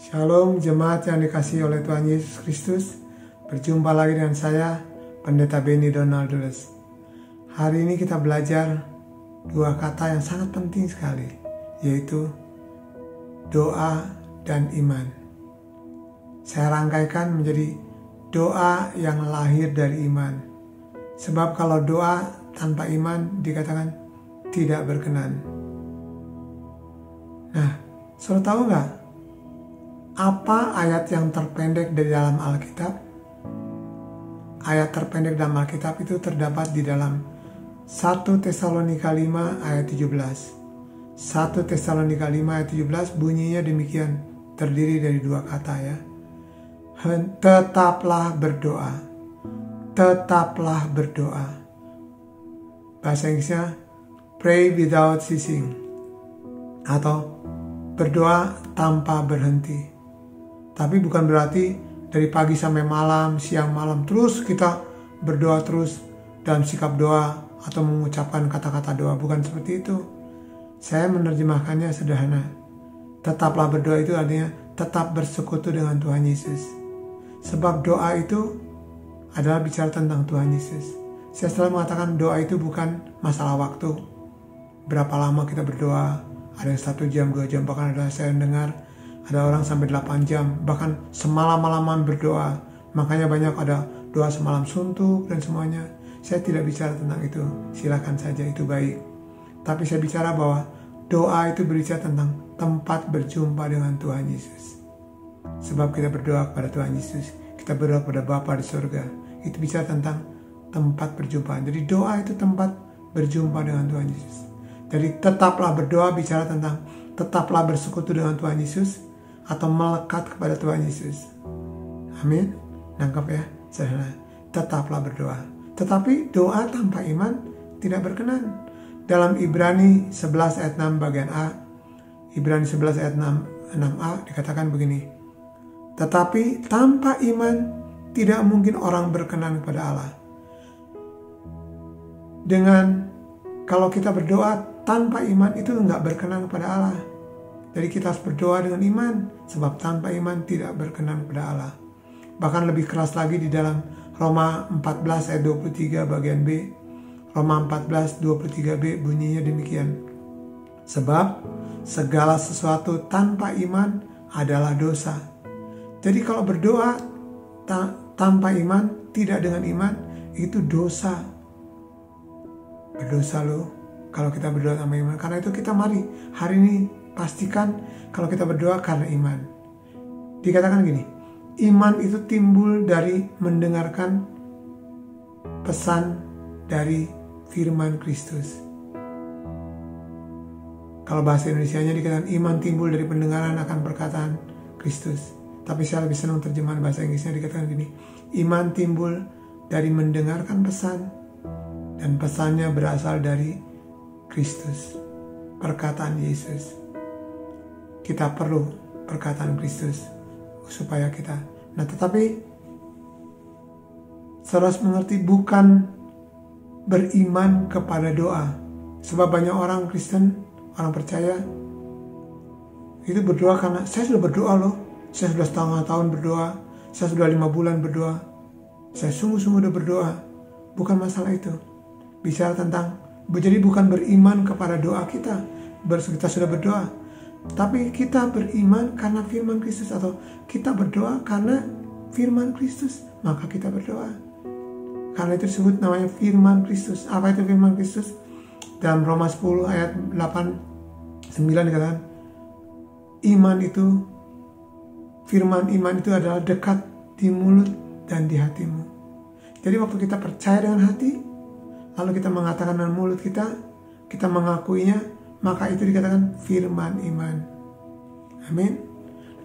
Shalom jemaat yang dikasih oleh Tuhan Yesus Kristus. Berjumpa lagi dengan saya Pendeta Benny Donaldus. Hari ini kita belajar dua kata yang sangat penting sekali Yaitu doa dan iman. Saya rangkaikan menjadi doa yang lahir dari iman. Sebab kalau doa tanpa iman dikatakan tidak berkenan. Nah, sudah tahu nggak apa ayat yang terpendek dari dalam Alkitab? Ayat terpendek dalam Alkitab itu terdapat di dalam 1 Tesalonika 5 ayat 17. 1 Tesalonika 5 ayat 17 bunyinya demikian, terdiri dari dua kata ya. Tetaplah berdoa. Tetaplah berdoa. Bahasa Inggrisnya pray without ceasing atau berdoa tanpa berhenti. Tapi bukan berarti dari pagi sampai malam, siang malam terus kita berdoa terus dalam sikap doa atau mengucapkan kata-kata doa. Bukan seperti itu. Saya menerjemahkannya sederhana. Tetaplah berdoa itu artinya tetap bersekutu dengan Tuhan Yesus. Sebab doa itu adalah bicara tentang Tuhan Yesus. Saya selalu mengatakan doa itu bukan masalah waktu. Berapa lama kita berdoa, ada yang satu jam, dua jam, bahkan ada saya dengar ada orang sampai 8 jam, bahkan semalam-malaman berdoa. Makanya banyak ada doa semalam suntuk dan semuanya. Saya tidak bicara tentang itu, silakan saja itu baik. Tapi saya bicara bahwa doa itu berbicara tentang tempat berjumpa dengan Tuhan Yesus. Sebab kita berdoa kepada Tuhan Yesus, kita berdoa kepada Bapa di surga. Itu bicara tentang tempat berjumpa. Jadi doa itu tempat berjumpa dengan Tuhan Yesus. Jadi tetaplah berdoa bicara tentang tetaplah bersekutu dengan Tuhan Yesus atau melekat kepada Tuhan Yesus. Amin. Nangkap ya, sederhana. Tetaplah berdoa. Tetapi doa tanpa iman tidak berkenan. Dalam Ibrani 11 ayat 6 bagian A, Ibrani 11 ayat 6, 6a dikatakan begini. Tetapi tanpa iman tidak mungkin orang berkenan kepada Allah. Dengan kalau kita berdoa tanpa iman itu nggak berkenan kepada Allah. Jadi kita harus berdoa dengan iman, sebab tanpa iman tidak berkenan kepada Allah. Bahkan lebih keras lagi di dalam Roma 14 ayat 23 bagian B. Roma 14 23b bunyinya demikian. Sebab segala sesuatu tanpa iman adalah dosa. Jadi kalau berdoa ta tanpa iman, tidak dengan iman, itu dosa. Berdosa loh kalau kita berdoa tanpa iman. Karena itu kita mari hari ini Pastikan kalau kita berdoa karena iman. Dikatakan gini, iman itu timbul dari mendengarkan pesan dari firman Kristus. Kalau bahasa Indonesia-nya dikatakan iman timbul dari pendengaran akan perkataan Kristus. Tapi saya lebih senang terjemahan bahasa Inggrisnya dikatakan gini, iman timbul dari mendengarkan pesan dan pesannya berasal dari Kristus, perkataan Yesus kita perlu perkataan Kristus supaya kita. Nah, tetapi saudara mengerti bukan beriman kepada doa. Sebab banyak orang Kristen, orang percaya itu berdoa karena saya sudah berdoa loh. Saya sudah setengah tahun berdoa. Saya sudah lima bulan berdoa. Saya sungguh-sungguh sudah berdoa. Bukan masalah itu. Bicara tentang, jadi bukan beriman kepada doa kita. Kita sudah berdoa. Tapi kita beriman karena firman Kristus atau kita berdoa karena firman Kristus, maka kita berdoa. Karena itu disebut namanya firman Kristus. Apa itu firman Kristus? Dalam Roma 10 ayat 8 9 dikatakan iman itu firman iman itu adalah dekat di mulut dan di hatimu. Jadi waktu kita percaya dengan hati, lalu kita mengatakan dengan mulut kita, kita mengakuinya, maka itu dikatakan firman iman. Amin.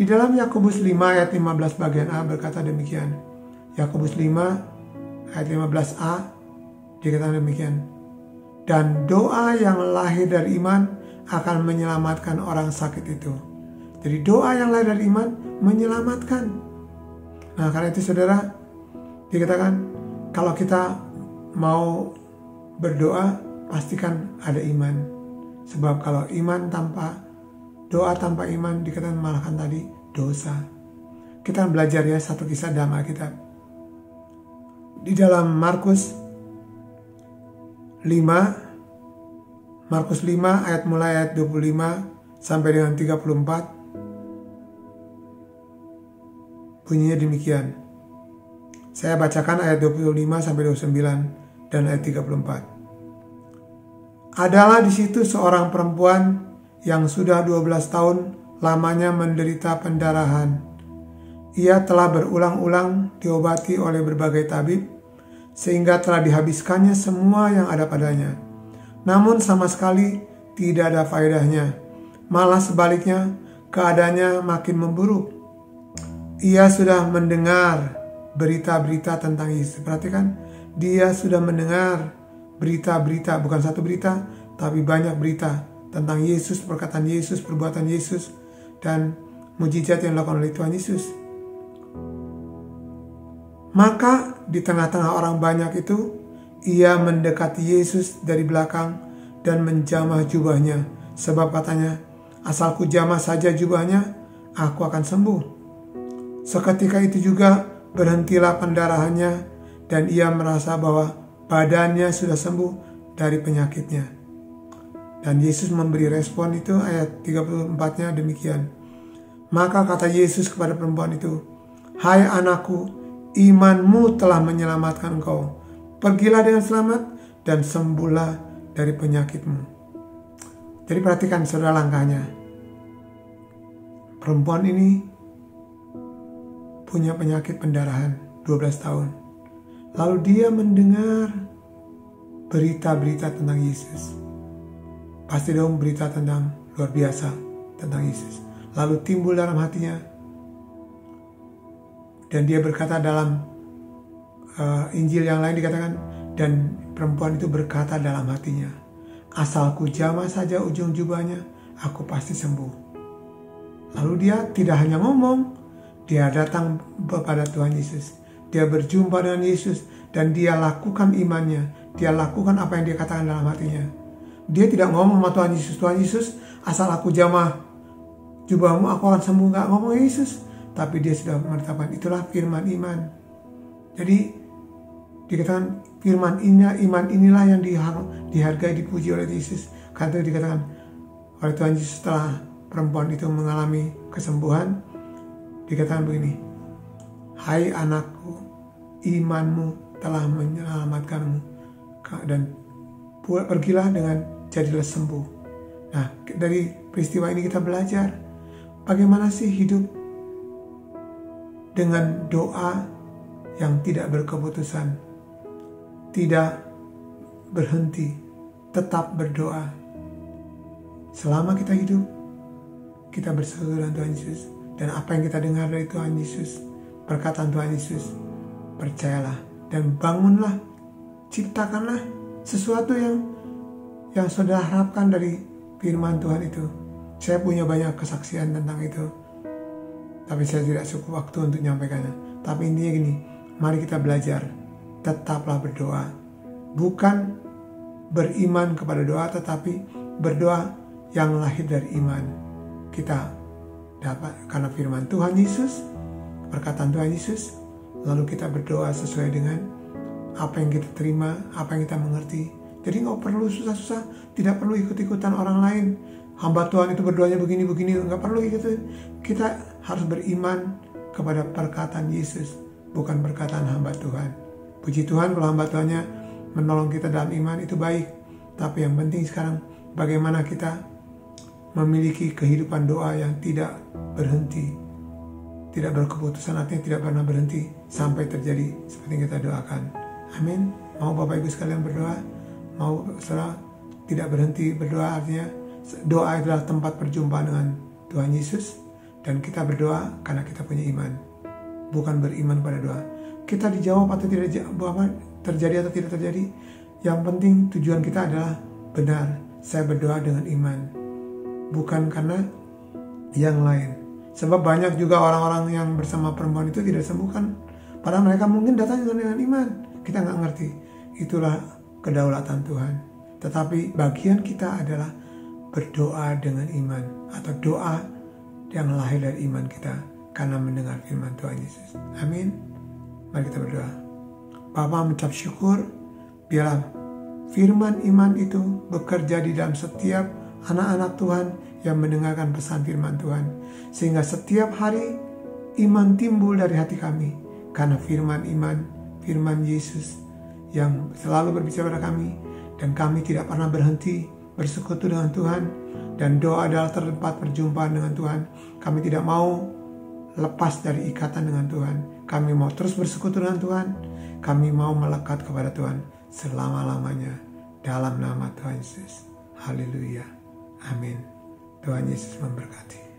Di dalam Yakobus 5 ayat 15 bagian A berkata demikian. Yakobus 5 ayat 15a dikatakan demikian. Dan doa yang lahir dari iman akan menyelamatkan orang sakit itu. Jadi doa yang lahir dari iman menyelamatkan. Nah karena itu saudara dikatakan kalau kita mau berdoa pastikan ada iman. Sebab kalau iman tanpa doa tanpa iman dikatakan malahkan tadi dosa. Kita belajar ya satu kisah dalam Alkitab. Di dalam Markus 5 Markus 5 ayat mulai ayat 25 sampai dengan 34 bunyinya demikian. Saya bacakan ayat 25 sampai 29 dan ayat 34. Adalah di situ seorang perempuan yang sudah 12 tahun lamanya menderita pendarahan. Ia telah berulang-ulang diobati oleh berbagai tabib sehingga telah dihabiskannya semua yang ada padanya. Namun sama sekali tidak ada faedahnya. Malah sebaliknya keadaannya makin memburuk. Ia sudah mendengar berita-berita tentang Yesus. Perhatikan, dia sudah mendengar berita-berita, bukan satu berita, tapi banyak berita tentang Yesus, perkataan Yesus, perbuatan Yesus, dan mujizat yang dilakukan oleh Tuhan Yesus. Maka di tengah-tengah orang banyak itu, ia mendekati Yesus dari belakang dan menjamah jubahnya. Sebab katanya, asalku jamah saja jubahnya, aku akan sembuh. Seketika itu juga berhentilah pendarahannya dan ia merasa bahwa badannya sudah sembuh dari penyakitnya. Dan Yesus memberi respon itu ayat 34-nya demikian. Maka kata Yesus kepada perempuan itu, Hai anakku, imanmu telah menyelamatkan engkau. Pergilah dengan selamat dan sembuhlah dari penyakitmu. Jadi perhatikan saudara langkahnya. Perempuan ini punya penyakit pendarahan 12 tahun. Lalu dia mendengar berita-berita tentang Yesus. Pasti dong berita tentang luar biasa tentang Yesus. Lalu timbul dalam hatinya dan dia berkata dalam uh, Injil yang lain dikatakan dan perempuan itu berkata dalam hatinya, asalku jamah saja ujung jubahnya, aku pasti sembuh. Lalu dia tidak hanya ngomong, dia datang kepada Tuhan Yesus. Dia berjumpa dengan Yesus dan dia lakukan imannya. Dia lakukan apa yang dia katakan dalam hatinya. Dia tidak ngomong sama Tuhan Yesus, Tuhan Yesus, asal aku jamah jubahmu aku akan sembuh. Gak ngomong Yesus. Tapi dia sudah menetapkan itulah firman iman. Jadi dikatakan firman ini, iman inilah yang dihargai, dipuji oleh Yesus. Karena itu dikatakan oleh Tuhan Yesus setelah perempuan itu mengalami kesembuhan, dikatakan begini, Hai anakku, imanmu telah menyelamatkanmu dan pergilah dengan jadilah sembuh. Nah, dari peristiwa ini kita belajar bagaimana sih hidup dengan doa yang tidak berkeputusan, tidak berhenti, tetap berdoa. Selama kita hidup, kita bersatu dengan Tuhan Yesus dan apa yang kita dengar dari Tuhan Yesus, perkataan Tuhan Yesus, percayalah dan bangunlah, ciptakanlah sesuatu yang yang saudara harapkan dari firman Tuhan itu. Saya punya banyak kesaksian tentang itu, tapi saya tidak cukup waktu untuk menyampaikannya. Tapi intinya gini, mari kita belajar, tetaplah berdoa, bukan beriman kepada doa, tetapi berdoa yang lahir dari iman. Kita dapat karena firman Tuhan Yesus, perkataan Tuhan Yesus, lalu kita berdoa sesuai dengan apa yang kita terima, apa yang kita mengerti. Jadi nggak perlu susah-susah, tidak perlu ikut-ikutan orang lain. Hamba Tuhan itu berdoanya begini-begini, nggak perlu gitu. Kita harus beriman kepada perkataan Yesus, bukan perkataan hamba Tuhan. Puji Tuhan kalau hamba Tuhannya menolong kita dalam iman itu baik. Tapi yang penting sekarang bagaimana kita memiliki kehidupan doa yang tidak berhenti. Tidak berkeputusan artinya tidak pernah berhenti sampai terjadi seperti yang kita doakan. Amin. Mau Bapak Ibu sekalian berdoa? Mau setelah tidak berhenti berdoa artinya doa adalah tempat perjumpaan dengan Tuhan Yesus dan kita berdoa karena kita punya iman. Bukan beriman pada doa. Kita dijawab atau tidak apa terjadi atau tidak terjadi. Yang penting tujuan kita adalah benar. Saya berdoa dengan iman bukan karena yang lain. Sebab banyak juga orang-orang yang bersama perempuan itu tidak sembuhkan. Padahal mereka mungkin datang dengan iman. Kita nggak ngerti. Itulah kedaulatan Tuhan. Tetapi bagian kita adalah berdoa dengan iman. Atau doa yang lahir dari iman kita karena mendengar firman Tuhan Yesus. Amin. Mari kita berdoa. Bapa mengucap syukur, biarlah firman iman itu bekerja di dalam setiap anak-anak Tuhan yang mendengarkan pesan firman Tuhan. Sehingga setiap hari iman timbul dari hati kami. Karena firman iman, firman Yesus yang selalu berbicara pada kami. Dan kami tidak pernah berhenti bersekutu dengan Tuhan. Dan doa adalah tempat perjumpaan dengan Tuhan. Kami tidak mau lepas dari ikatan dengan Tuhan. Kami mau terus bersekutu dengan Tuhan. Kami mau melekat kepada Tuhan selama-lamanya. Dalam nama Tuhan Yesus. Haleluya. Amin. Tuhan Yesus memberkati.